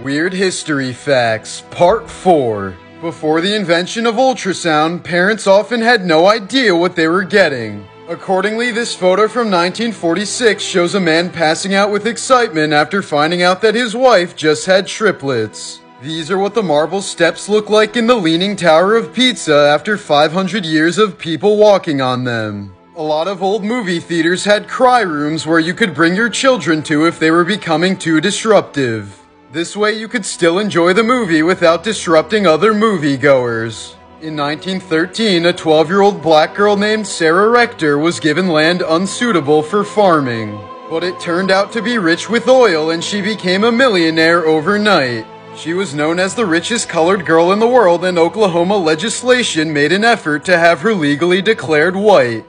Weird History Facts, Part 4. Before the invention of ultrasound, parents often had no idea what they were getting. Accordingly, this photo from 1946 shows a man passing out with excitement after finding out that his wife just had triplets. These are what the marble steps look like in the Leaning Tower of Pisa after 500 years of people walking on them. A lot of old movie theaters had cry rooms where you could bring your children to if they were becoming too disruptive. This way you could still enjoy the movie without disrupting other moviegoers. In 1913, a 12-year-old black girl named Sarah Rector was given land unsuitable for farming. But it turned out to be rich with oil and she became a millionaire overnight. She was known as the richest colored girl in the world and Oklahoma legislation made an effort to have her legally declared white.